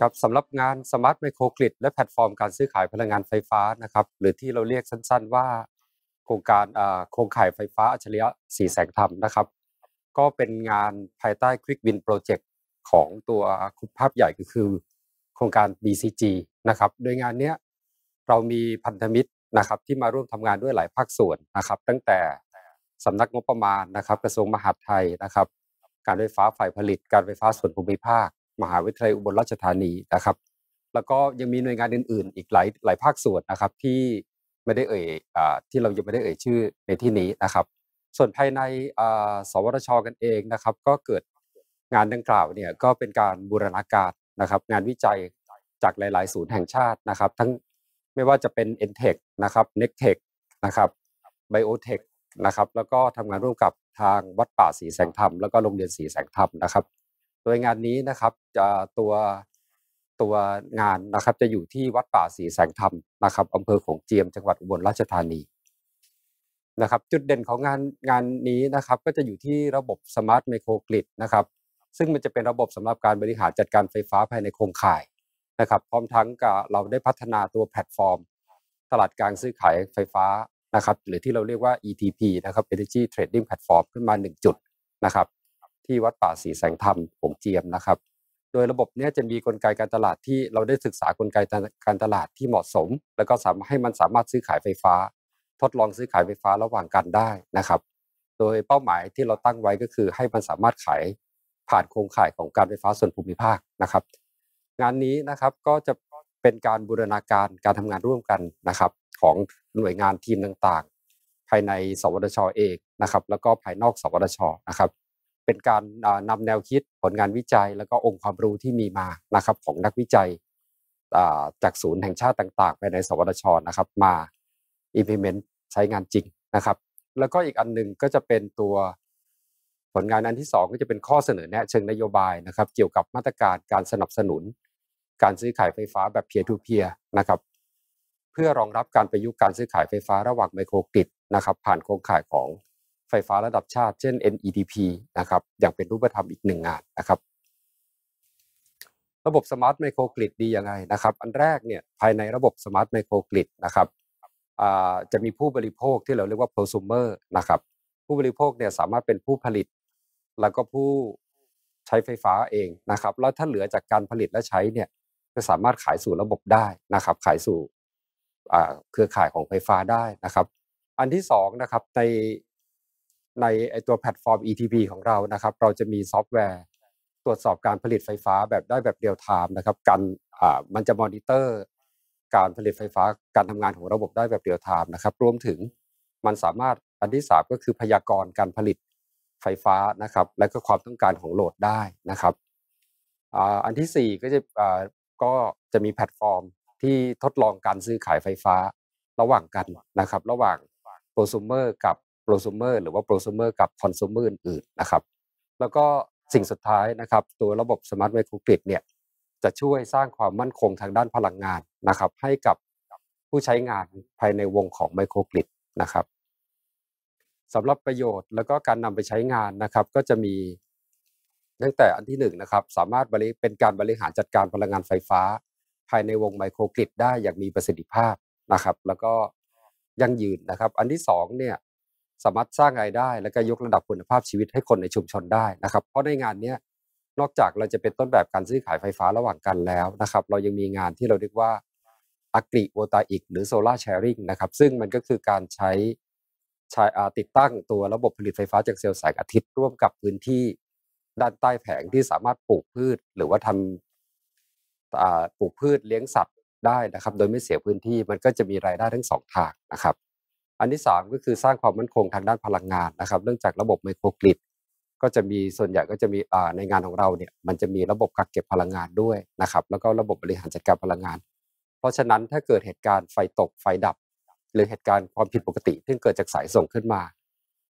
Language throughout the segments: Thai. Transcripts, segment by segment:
ครับสำหรับงาน Smart Microgrid และแพลตฟอร์มการซื้อขายพลังงานไฟฟ้านะครับหรือที่เราเรียกสั้นๆ ว่าโครงการโครงข่ายไฟฟ้าอัจฉริยะสีแสงธรรมนะครับก็เป็นงานภายใต้ Quick Win Project ของตัวคุภาพใหญ่ก็คือ โครงการ BCG นะครับโดยงานเนี้ยเรามีพันธมิตรนะครับที่มาร่วมทำงานด้วยหลายภาคส่วนนะครับ ตั้งแต่สำนักงบประมาณนะครับ กระทรวงมหาดไทยนะครับ การไฟฟ้าฝ่ายผลิต การไฟฟ้าส่วนภูมิภาค มหาวิทยาลัยอุบลราชธานีนะครับ แล้วก็ยังมีหน่วยงานอื่น ๆ อีกหลายหลายภาคส่วนนะครับ ที่ไม่ได้เอ่ยอที่เรายังไม่ได้เอ่ยชื่อในที่นี้นะครับ ส่วนภายในสวทชกันเองนะครับ ก็เกิดงานดังกล่าวเนี่ยก็เป็นการบูรณาการนะครับ งานวิจัยจากหลาย ๆ ศูนย์แห่งชาตินะครับ ทั้งไม่ว่าจะเป็น n t e c h นะครับ n e c t e c h นะครับ Biotech นะครับ แล้วก็ทำงานร่วมกับทางวัดป่าศรีแสงธรรม แล้วก็โรงเรียนศรีแสงธรรมนะครับ โดยงานนี้นะครับจะตัวตัวงานนะครับจะอยู่ที่วัดป่าศรีแสงธรรมนะครับอำเภอโขงเจียมจังหวัดอุบลราชธานีนะครับจุดเด่นของงานงานนี้นะครับก็จะอยู่ที่ระบบ Smart Microgrid นะครับซึ่งมันจะเป็นระบบสำหรับการบริหารจัดการไฟฟ้าภายในโครงข่ายนะครับพร้อมทั้งกับเราได้พัฒนาตัวแพลตฟอร์ม ตลาดกลางซื้อขายไฟฟ้านะครับหรือที่เราเรียกว่า ETP นะครับ Energy Trading Platform ขึ้นมา 1 จุดนะครับ ที่วัดป่าศรีแสงธรรมโขงเจียมนะครับ โดยระบบนี้จะมีกลไกการตลาดที่เราได้ศึกษากลไกการตลาดที่เหมาะสม แล้วก็สามารถให้มันสามารถซื้อขายไฟฟ้า ทดลองซื้อขายไฟฟ้าระหว่างกันได้นะครับ โดยเป้าหมายที่เราตั้งไว้ก็คือให้มันสามารถขายผ่านโครงข่ายของการไฟฟ้าส่วนภูมิภาคนะครับ งานนี้นะครับก็จะเป็นการบูรณาการการทำงานร่วมกันนะครับ ของหน่วยงานทีมต่างๆ ภายในสวทชเองนะครับ แล้วก็ภายนอกสวทชนะครับ เป็นการอ่านำแนวคิดผลงานวิจัย แล้วก็องค์ความรู้ที่มีมานะครับของนักวิจัยจากศูนย์แห่งชาติต่างๆภายในสวทชนะครับมา implement ใช้งานจริงนะครับ แล้วก็อีกอันหนึ่งก็จะเป็นตัวผลงานอันที่สองก็จะเป็นข้อเสนอแนะเชิงนโยบายนะครับ เกี่ยวกับมาตรการการสนับสนุน การซื้อขายไฟฟ้าแบบ peer to peer นะครับ เพื่อรองรับการประยุกต์การซื้อขายไฟฟ้าระหว่างไมโครกริดนะครับ ผ่านโครงข่ายของ ไฟฟ้าระดับชาติเช่น NEDP นะครับอย่างเป็นรูปธรรมอีกหนึ่งงานนะครับ ระบบ Smart Microgrid ดียังไงนะครับ อันแรกเนี่ยภายในระบบ Smart Microgrid นะครับจะมีผู้บริโภคที่เราเรียกว่า prosumer นะครับ ผู้บริโภคเนี่ยสามารถเป็นผู้ผลิต แล้วก็ผู้ใช้ไฟฟ้าเองนะครับ แล้วถ้าเหลือจากการผลิตและใช้เนี่ยจะสามารถขายสู่ระบบได้นะครับ ขายสู่เครือข่ายของไฟฟ้าได้นะครับ อันที่สองนะครับใน ในไอตัวแพลตฟอร์ม ETP ของเรานะครับ เราจะมีซอฟต์แวร์ตรวจสอบการผลิตไฟฟ้าแบบได้แบบเรียลไทม์นะครับการอ่ามันจะมอนิเตอร์ การผลิตไฟฟ้าการทำงานของระบบได้แบบเรียลไทม์นะครับ รวมถึงมันสามารถอันที่สามก็คือพยากรณ์การผลิตไฟฟ้านะครับ และก็ความต้องการของ load ได้นะครับอ่าอันที่สี่ก็จะอ่าก็จะมีแพลตฟอร์มที่ทดลองการซื้อขายไฟฟ้าระหว่างกันนะครับ ระหว่างโปรซูเมอร์กับ โปรซูเมอร์หรือว่าโปรซูเมอร์กับคอน sumer อื่นๆนะครับ แล้วก็สิ่งสุดท้ายนะครับ ตัวระบบ Smart Microgrid เนี่ยจะช่วยสร้างความมั่นคงทางด้านพลังงานนะครับ ให้กับผู้ใช้งานภายในวงของ Microgrid นะครับสำหรับประโยชน์แล้วก็การนำไปใช้งานนะครับ ก็จะมีตั้งแต่อันที่หนึ่งนะครับสามารถบริเป็นการบริหารจัดการพลังงานไฟฟ้า ภายในวงไมโครกริดได้อย่างมีประสิทธิภาพนะครับ แล้วก็ยั่งยืนนะครับ อันที่สองเนี่ย สามารถสร้างรายได้ และก็ยกระดับคุณภาพชีวิตให้คนในชุมชนได้นะครับ เพราะในงานนี้นอกจากเราจะเป็นต้นแบบการซื้อขายไฟฟ้าระหว่างกันแล้วนะครับ เรายังมีงานที่เราเรียกว่า agri v o l t a i c หรือ solar sharing นะครับ ซึ่งมันก็คือการใช้ใช้ติดตั้งตัวระบบผลิตไฟฟ้าจากเซลล์แสงอาทิตย์ร่วมกับพื้นที่ด้านใต้แผงที่สามารถปลูกพืช หรือว่าทำอ่าปลูกพืชเลี้ยงสัตว์ได้นะครับ โดยไม่เสียพื้นที่มันก็จะมีรายได้ทั้งสองทางนะครับ อันที่สามก็คือสร้างความมั่นคงทางด้านพลังงานนะครับ เนื่องจากระบบไมโครกริดก็จะมีส่วนใหญ่ก็จะมีในงานของเราเนี่ยมันจะมีระบบกักเก็บพลังงานด้วยนะครับ แล้วก็ระบบบริหารจัดการพลังงาน เพราะฉะนั้นถ้าเกิดเหตุการณ์ไฟตกไฟดับ หรือเหตุการณ์ความผิดปกติที่เกิดจากสายส่งขึ้นมา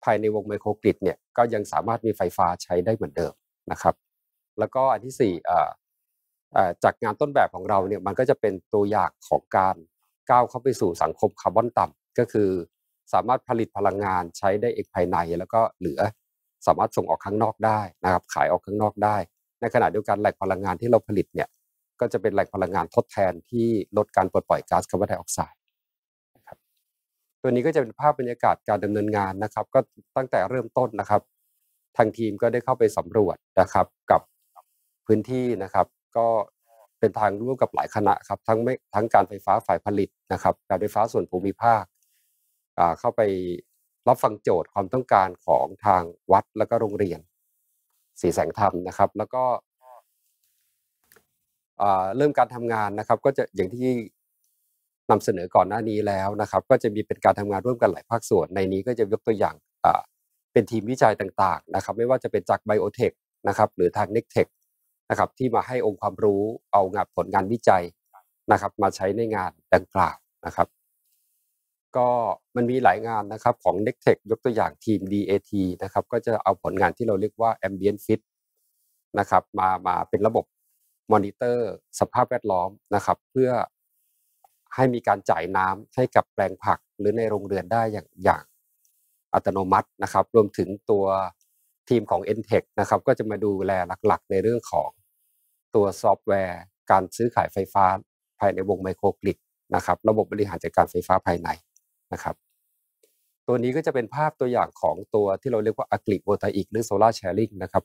ภายในวงไมโครกริดเนี่ยก็ยังสามารถมีไฟฟ้าใช้ได้เหมือนเดิมนะครับ แล้วก็อันที่สี่จากงานต้นแบบของเราเนี่ยมันก็จะเป็นตัวอย่างของการก้าวเข้าไปสู่สังคมคาร์บอนต่ำ ก็คือสามารถผลิตพลังงานใช้ได้เองภายใน แล้วก็เหลือสามารถส่งออกข้างนอกได้นะครับ ขายออกข้างนอกได้ ในขณะเดียวกันแหล่งพลังงานที่เราผลิตเนี่ยก็จะเป็นแหล่งพลังงานทดแทนที่ลดการปลดปล่อยก๊าซคาร์บอนไดออกไซด์นะครับตัวนี้ก็จะเป็นภาพบรรยากาศการดำเนินงานนะครับ ก็ตั้งแต่เริ่มต้นนะครับ ทางทีมก็ได้เข้าไปสำรวจนะครับกับพื้นที่นะครับ ก็เป็นทางร่วมกับหลายคณะครับทั้งไม่ทั้งการไฟฟ้าฝ่ายผลิตนะครับ การไฟฟ้าส่วนภูมิภาค เข้าไปรับฟังโจทย์ความต้องการของทางวัดแล้วก็โรงเรียน สีแสงธรรมนะครับ แล้วก็เริ่มการทำงานนะครับ ก็จะอย่างที่นำเสนอก่อนหน้านี้แล้วนะครับ ก็จะมีเป็นการทำงานร่วมกันหลายภาคส่วนในนี้ก็จะยกตัวอย่างเป็นทีมวิจัยต่างๆนะครับ ไม่ว่าจะเป็นจากไบโอเทคนะครับ หรือทางเน็กเทคนะครับ ที่มาให้องค์ความรู้เอางานผลงานวิจัยนะครับ มาใช้ในงานดังกล่าวนะครับ ก็มันมีหลายงานนะครับของ n e c t e c h ยกตัวอย่างทีม DAT นะครับก็จะเอาผลงานที่เราเรียกว่า Ambient Fit นะครับมามาเป็นระบบมอนิเตอร์สภาพแวดล้อมนะครับ เพื่อให้มีการจ่ายน้ำให้กับแปลงผักหรือในโรงเรือนได้อย่างอย่างอัตโนมัตินะครับ รวมถึงตัวทีมของ n t e c h นะครับก็จะมาดูแลหลักๆ ในเรื่องของตัวซอฟต์แวร์ การซื้อขายไฟฟ้าภายในวง microgrid นะครับ ระบบบริหารจัดการไฟฟ้าภายใน นะครับ ตัวนี้ก็จะเป็นภาพตัวอย่างของตัวที่เราเรียกว่า agrivoltaic หรือ solar sharing นะครับ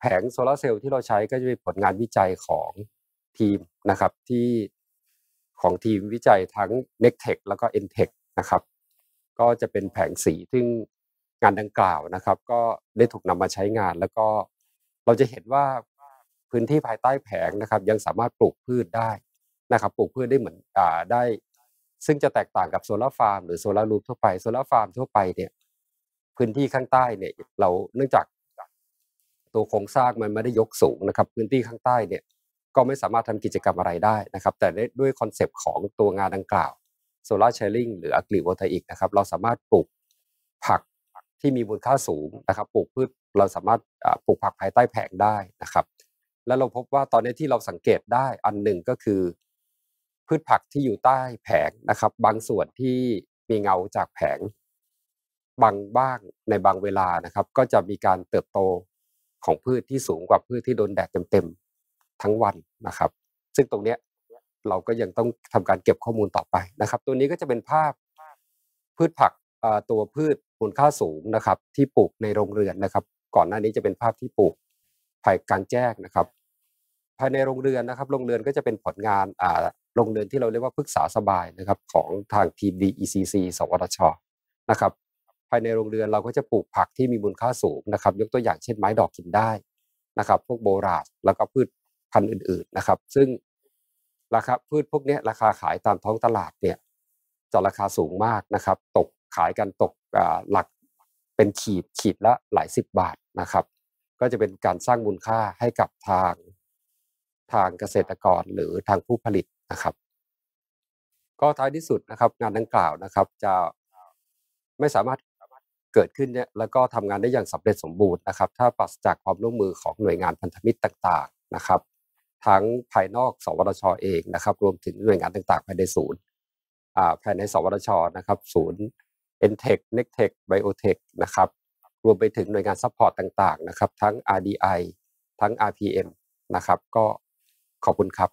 แผงโซลาเซลล์ที่เราใช้ก็จะเป็นผลงานวิจัยของทีมนะครับที่ของทีมวิจัยทั้ง n e c t e c h แล้วก็ n t e c h นะครับ ก็จะเป็นแผงสีซึ่งงานดังกล่าวนะครับ ก็ได้ถูกนำมาใช้งาน แล้วก็เราจะเห็นว่าพื้นที่ภายใต้แผงนะครับ ยังสามารถปลูกพืชได้นะครับ ปลูกพืชได้เหมือนอ่าได้ ซึ่งจะแตกต่างกับโซลาร์ฟาร์มหรือ solar roof ทั่วไปโซลาร์ฟาร์มทั่วไปเนี่ยพื้นที่ข้างใต้เนี่ยเราเนื่องจากตัวโครงสร้างมันไม่ได้ยกสูงนะครับ พื้นที่ข้างใต้เนี่ยก็ไม่สามารถทำกิจกรรมอะไรได้นะครับ แต่ด้วยคอนเซปต์ของตัวงานดังกล่าว solar sharing หรือ agrivoltaic นะครับเราสามารถปลูกผักที่มีมูลค่าสูงนะครับ ปลูกพืชเราสามารถปลูกผักภายใต้แผงได้นะครับ แล้วเราพบว่าตอนนี้ที่เราสังเกตได้อันหนึ่งก็คือ พืชผักที่อยู่ใต้แผงนะครับ บางส่วนที่มีเงาจากแผง บางบ้างในบางเวลานะครับ ก็จะมีการเติบโตของพืชที่สูงกว่าพืชที่โดนแดดเต็มๆทั้งวันนะครับ ซึ่งตรงเนี้ยเราก็ยังต้องทำการเก็บข้อมูลต่อไปนะครับ ตัวนี้ก็จะเป็นภาพพืชผักตัวพืชมูลค่าสูงนะครับ ที่ปลูกในโรงเรือนนะครับ ก่อนหน้านี้จะเป็นภาพที่ปลูกภายกลางแจ้งนะครับ ภายในโรงเรือนนะครับโรงเรือนก็จะเป็นผลงานอ่าโรงเรือนที่เราเรียกว่าพฤกษาสบายนะครับของทางทีม DECC สวทชนะครับ ภายในโรงเรือนเราก็จะปลูกผักที่มีมูลค่าสูงนะครับ ยกตัวอย่างเช่นไม้ดอกกินได้นะครับ พวกโบราณแล้วก็พืชพันธุ์อื่น ๆนะครับ ซึ่งราคาพืชพวกนี้ราคาขายตามท้องตลาดเนี่ยจะราคาสูงมากนะครับ ตกขายกันตกหลักเป็นขีดขีดละหลายสิบบาทนะครับ ก็จะเป็นการสร้างมูลค่าให้กับทาง ทางเกษตรกรหรือทางผู้ผลิตนะครับ ก็ท้ายที่สุดนะครับ งานดังกล่าวนะครับ จะไม่สามารถเกิดขึ้นเนี่ยแล้วก็ทำงานได้อย่างสำเร็จสมบูรณ์นะครับ ถ้าปราศจากความร่วมมือของหน่วยงานพันธมิตรต่าง ๆนะครับ ทั้งภายนอก สวทชเองนะครับ รวมถึงหน่วยงานต่างๆ ภายในศูนย์ภายในสวทชนะครับ ศูนย์ n t e c h n e c t e c h Biotech นะครับรวมไปถึงหน่วยงาน support ต่างๆนะครับ ทั้ง RDI ทั้ง RPM นะครับ ก็ ขอบคุณครับ